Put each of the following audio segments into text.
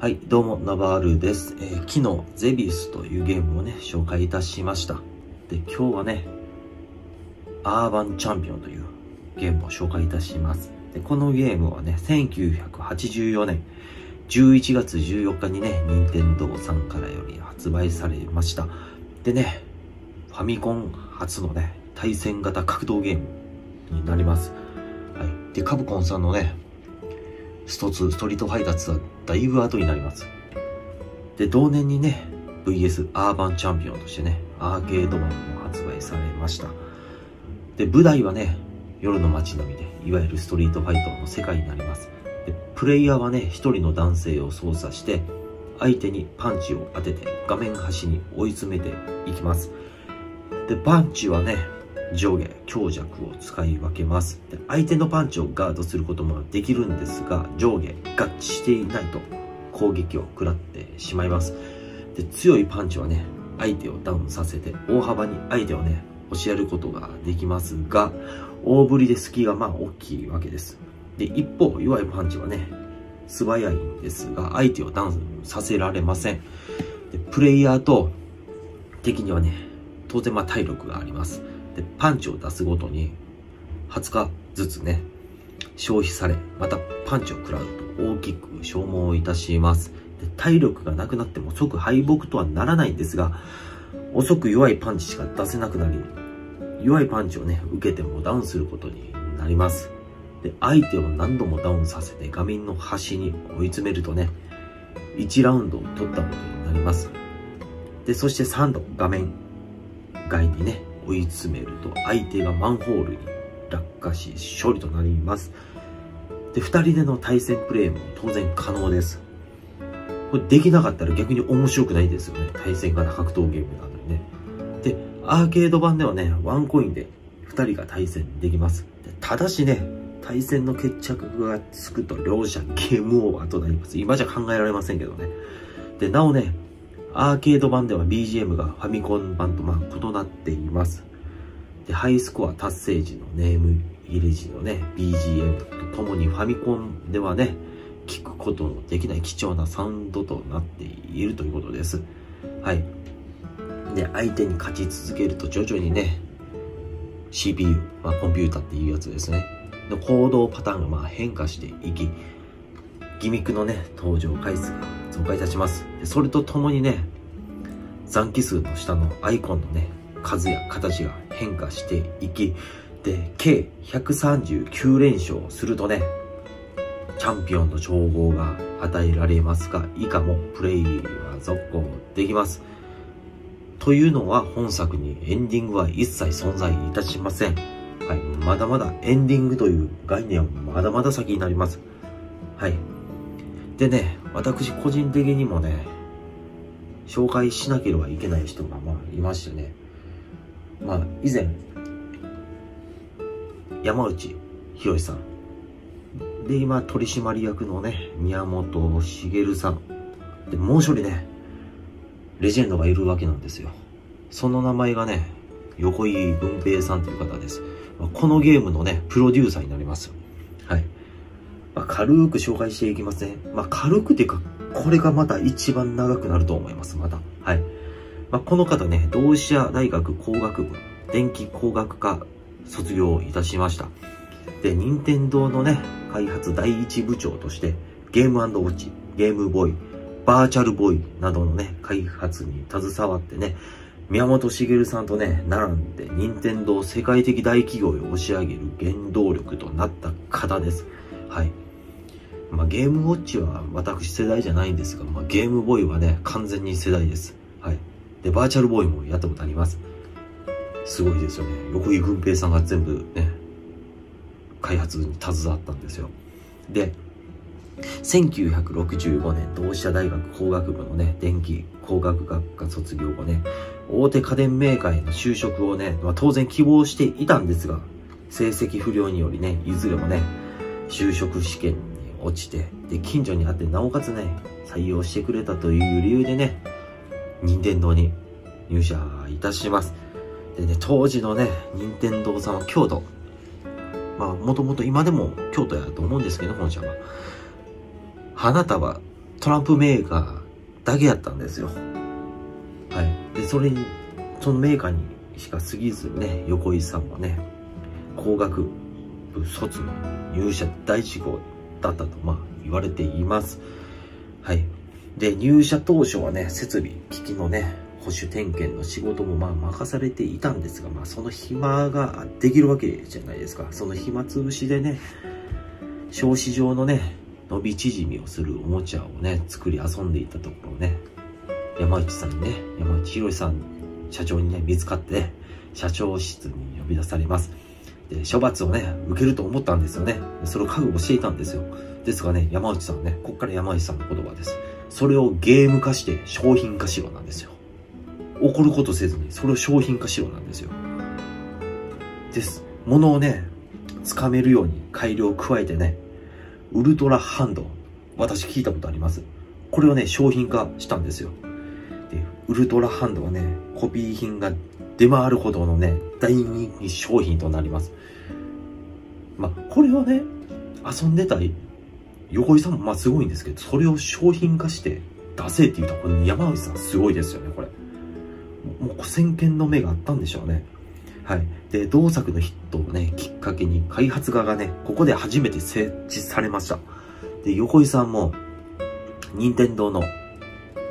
はい、どうも、ナバールです。えー昨日、ゼビウスというゲームをね、紹介いたしました。で、今日はね、アーバンチャンピオンというゲームを紹介いたします。で、このゲームはね、1984年11月14日にね、任天堂さんからより発売されました。でね、ファミコン初のね、対戦型格闘ゲームになります。はい。で、カブコンさんのね、スト2、ストリートファイター2はだいぶ後になります。で、同年にね、VS アーバンチャンピオンとしてね、アーケード版も発売されました。で、舞台はね、夜の街並みで、いわゆるストリートファイターの世界になります。で、プレイヤーはね、一人の男性を操作して、相手にパンチを当てて画面端に追い詰めていきます。で、パンチはね、上下強弱を使い分けます。で相手のパンチをガードすることもできるんですが上下合致していないと攻撃を食らってしまいます。で強いパンチはね相手をダウンさせて大幅に相手をね押しやることができますが大振りで隙がまあ大きいわけです。で一方弱いパンチはね素早いんですが相手をダウンさせられません。でプレイヤーと敵にはね当然ま体力があります。でパンチを出すごとに20日ずつね消費されまたパンチを食らう。と大きく消耗いたします。で体力がなくなっても即敗北とはならないんですが遅く弱いパンチしか出せなくなり弱いパンチをね受けてもダウンすることになります。で相手を何度もダウンさせて画面の端に追い詰めるとね1ラウンドを取ったことになります。でそして3度画面外にね追い詰めると相手がマンホールに落下し勝利となります。で2人での対戦プレイも当然可能です。これできなかったら逆に面白くないですよね。対戦型格闘ゲームなのにね。でアーケード版ではねワンコインで2人が対戦できます。でただしね対戦の決着がつくと両者ゲームオーバーとなります。今じゃ考えられませんけどね。でなおねアーケード版では BGM がファミコン版とまあ異なっています。で、ハイスコア達成時のネーム入れ時のね、BGM とともにファミコンではね、聞くことのできない貴重なサウンドとなっているということです。はい。で、相手に勝ち続けると徐々にね、CPU、まあコンピュータっていうやつですね。の行動パターンがまあ変化していき、ギミックのね、登場回数が増加いたします。それとともにね、残機数の下のアイコンのね、数や形が変化していき、で、計139連勝するとね、チャンピオンの称号が与えられますが、以下もプレイは続行できます。というのは本作にエンディングは一切存在いたしません。はい、まだまだエンディングという概念はまだまだ先になります。はい。でね、私個人的にもね、紹介しなければいけない人がまあいましてね、まあ以前、山内博さん、で今取締役のね、宮本茂さん、でもう一人ね、レジェンドがいるわけなんですよ。その名前がね、横井文平さんという方です。このゲームのね、プロデューサーになります。まあ、軽く紹介していきますね。まあ、軽くていうか、これがまた一番長くなると思います、また。はい。まあ、この方ね、同志社大学工学部、電気工学科卒業いたしました。で、任天堂のね、開発第一部長として、ゲームウォッチ、ゲームボーイ、バーチャルボーイなどのね、開発に携わってね、宮本茂さんとね、並んで、任天堂世界的大企業を押し上げる原動力となった方です。はい。まあ、ゲームウォッチは私世代じゃないんですが、まあ、ゲームボーイはね、完全に世代です。はい。で、バーチャルボーイもやったことあります。すごいですよね。横井軍平さんが全部ね、開発に携わったんですよ。で、1965年、同志社大学工学部のね、電気工学学科卒業後ね、大手家電メーカーへの就職をね、まあ、当然希望していたんですが、成績不良によりね、いずれもね、就職試験落ちて、で、近所にあって、なおかつね、採用してくれたという理由でね、任天堂に入社いたします。でね、当時のね、任天堂さんは京都。まあ、もともと今でも京都やと思うんですけど、本社は。花束トランプメーカーだけやったんですよ。はい。で、それに、そのメーカーにしか過ぎずね、横井さんもね、工学部卒の入社第一号だったと、まあ、言われています。はい。で、入社当初はね、設備、機器のね、保守点検の仕事もまあ任されていたんですが、まあその暇ができるわけじゃないですか。その暇つぶしでね、少子上のね、伸び縮みをするおもちゃをね、作り遊んでいたところね、山内さんにね、山内博さん、社長にね、見つかって、ね、社長室に呼び出されます。で、処罰をね、受けると思ったんですよね。それを覚悟していたんですよ。ですがね、山内さんね、こっから山内さんの言葉です。それをゲーム化して商品化しろなんですよ。怒ることせずに、それを商品化しろなんですよ。です。物をね、つかめるように改良を加えてね、ウルトラハンド。私聞いたことあります。これをね、商品化したんですよ。で、ウルトラハンドはね、コピー品が出回るほどのね、大人気商品となります。まあ、これをね、遊んでた横井さんもまあすごいんですけど、それを商品化して出せって言うと、これ山内さんすごいですよね、これ。もう先見の目があったんでしょうね。はい。で、同作のヒットをね、きっかけに開発側がね、ここで初めて設置されました。で、横井さんも、任天堂の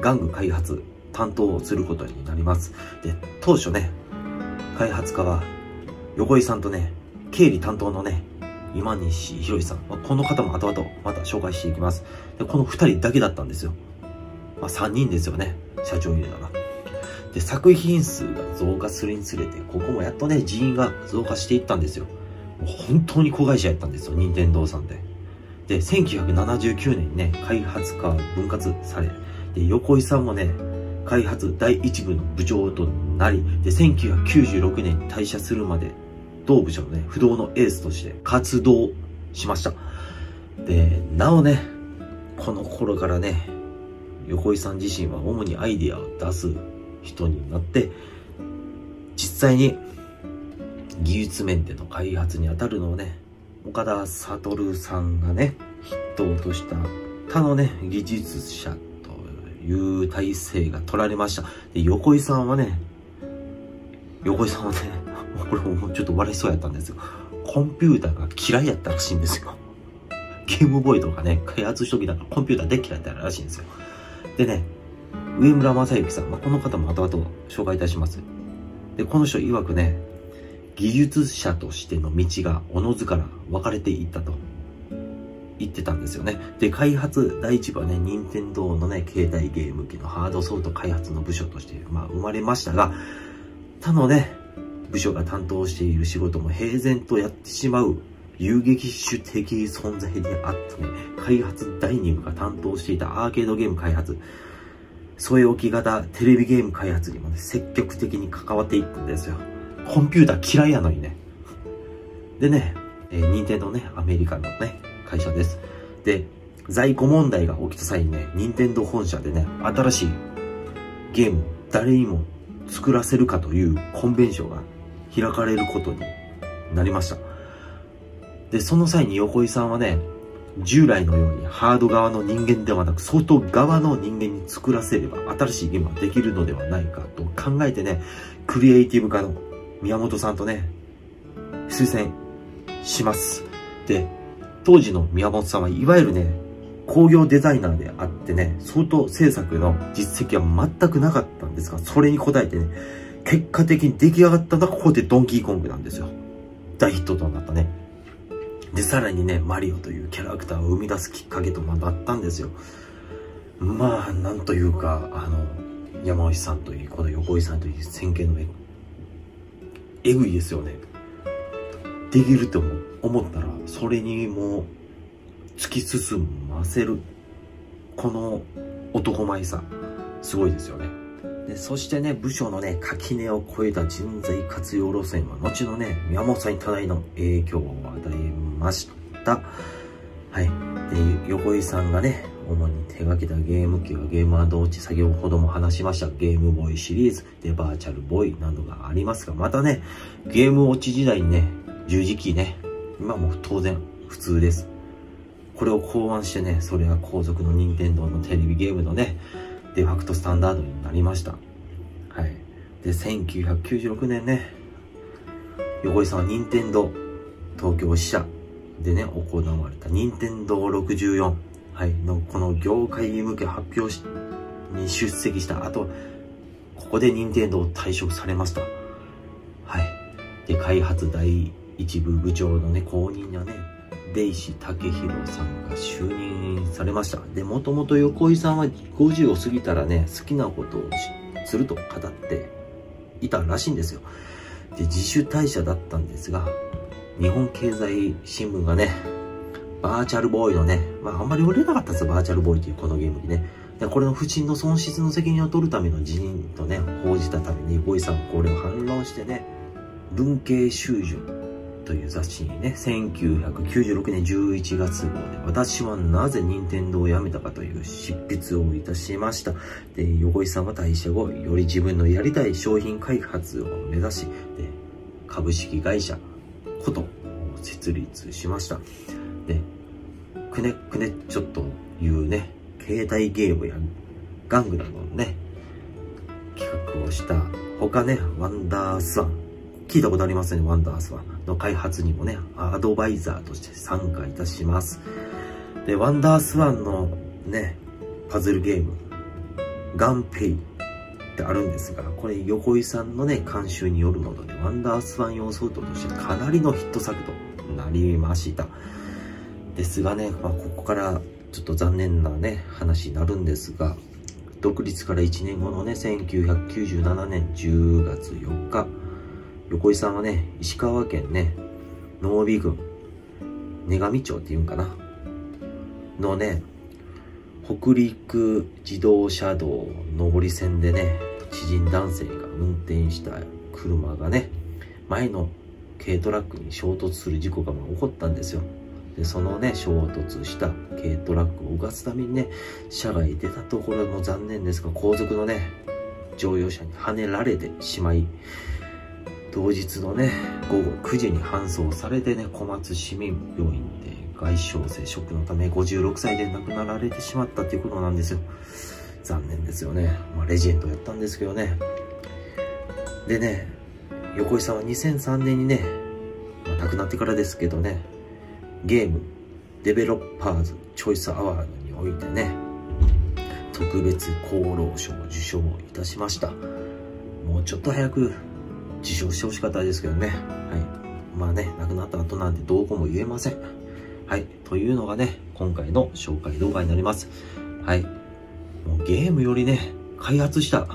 玩具開発担当することになります。で、当初ね、開発家は、横井さんとね、経理担当のね、今西博さん。まあ、この方も後々また紹介していきます。で、この二人だけだったんですよ。まあ、三人ですよね。社長入れたら。で、作品数が増加するにつれて、ここもやっとね、人員が増加していったんですよ。もう本当に子会社やったんですよ、任天堂さんで。で、1979年にね、開発化分割され、で、横井さんもね、開発第一部の部長となり、で、1996年に退社するまで、同部署のね、不動のエースとして活動しました。で、なおね、この頃からね、横井さん自身は主にアイディアを出す人になって、実際に技術面での開発に当たるのをね、岡田悟さんがね、筆頭とした他のね、技術者いう体制が取られました。で、横井さんはね、横井さんはね、これもちょっと笑いそうやったんですよ。コンピューターが嫌いやったらしいんですよ。ゲームボーイとかね、開発しときだからコンピューターで嫌いやったらしいんですよ。でね、上村正幸さん、まあ、この方も後々紹介いたします。で、この人曰くね、技術者としての道がおのずから分かれていったと言ってたんですよね。で、開発第一部はね、任天堂のね、携帯ゲーム機のハードソフト開発の部署として、まあ、生まれましたが、他のね、部署が担当している仕事も平然とやってしまう遊撃手的存在であってね、開発第2部が担当していたアーケードゲーム開発、添え置き型テレビゲーム開発にもね、積極的に関わっていくんですよ。コンピューター嫌いやのにね。でね、えー、任天堂ね、アメリカのね、会社です。で、在庫問題が起きた際にね、任天堂本社でね、新しいゲームを誰にも作らせるかというコンベンションが開かれることになりました。で、その際に横井さんはね、従来のようにハード側の人間ではなく、外側の人間に作らせれば新しいゲームができるのではないかと考えてね、クリエイティブ家の宮本さんとね、推薦します。で、当時の宮本さんはいわゆるね、工業デザイナーであってね、相当制作の実績は全くなかったんですが、それに応えてね、結果的に出来上がったのがここでドンキーコングなんですよ。大ヒットとなったね。で、さらにね、マリオというキャラクターを生み出すきっかけとなったんですよ。まあ、なんというか、あの、山内さんといい、この横井さんといい、先見の目、えぐいですよね。できると思ったら、それにもう、突き進ませる、この男前さ、すごいですよね。でそしてね、部署のね、垣根を越えた人材活用路線は、後のね、宮本さんに多大の影響を与えました。はい。で、横井さんがね、主に手掛けたゲーム機はゲーム同地、先ほども話しましたゲームボーイシリーズ、で、バーチャルボーイなどがありますが、またね、ゲームウォッチ時代にね、十字キーね、今も当然普通です。これを考案してね、それは後続の任天堂のテレビゲームのね、デファクトスタンダードになりました。はい。で、1996年ね、横井さんは任天堂東京支社でね、行われた任天堂64、はい、のこの業界向け発表に出席した後、ここで任天堂を退職されました。はい。で、開発第一部部長のね、後任にはね、出石武弘さんが就任されました。で、もともと横井さんは50を過ぎたらね、好きなことをすると語っていたらしいんですよ。で、自主退社だったんですが、日本経済新聞がね、バーチャルボーイのね、まああんまり売れなかったんですよ、バーチャルボーイっていうこのゲームにね。でこれの不審の損失の責任を取るための辞任とね、報じたために、ボイさんこれを反論してね、文系修準という雑誌にね、1996年11月号で、私はなぜ任天堂を辞めたかという執筆をいたしました。で、横井さんは退社後、より自分のやりたい商品開発を目指し、で、株式会社ことを設立しました。で、くねくねちょっというね、携帯ゲームやガングラのね、企画をした他ね、ワンダースワン聞いたことありますね、ワンダースワンの開発にもね、アドバイザーとして参加いたします。で、ワンダースワンのね、パズルゲーム、ガンペイってあるんですが、これ横井さんのね、監修によるもので、ワンダースワン用ソフトとしてかなりのヒット作となりました。ですがね、まあ、ここからちょっと残念なね、話になるんですが、独立から1年後のね、1997年10月4日、横井さんはね、石川県ね、濃尾郡、根上町っていうんかな、のね、北陸自動車道上り線でね、知人男性が運転した車がね、前の軽トラックに衝突する事故が起こったんですよ。で、そのね、衝突した軽トラックを動かすためにね、車外出たところも残念ですが、後続のね、乗用車にはねられてしまい、同日のね、午後9時に搬送されてね、小松市民病院で外傷性ショックのため56歳で亡くなられてしまったっていうことなんですよ。残念ですよね。まあ、レジェンドやったんですけどね。でね、横井さんは2003年にね、まあ、亡くなってからですけどね、ゲームデベロッパーズチョイスアワードにおいてね、特別功労賞を受賞いたしました。もうちょっと早く受賞してほしかったですけどね。はい。まあね、亡くなった後なんてどうこうも言えません。はい。というのがね、今回の紹介動画になります。はい。もうゲームよりね、開発した、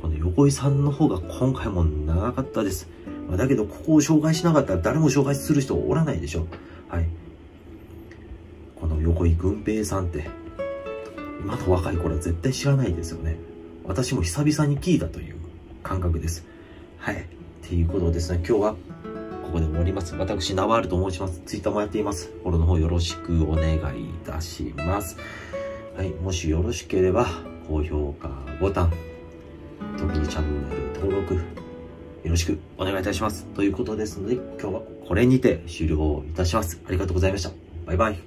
この横井さんの方が今回も長かったです。まあ、だけど、ここを紹介しなかったら誰も紹介する人おらないでしょ。はい。この横井軍平さんって、今の若い頃は絶対知らないですよね。私も久々に聞いたという感覚です。はい。っていうことですね、今日はここで終わります。私、ナワールと申します。ツイッターもやっています。フォローの方よろしくお願いいたします。はい、もしよろしければ、高評価ボタン、特にチャンネル登録、よろしくお願いいたします。ということですので、今日はこれにて終了いたします。ありがとうございました。バイバイ。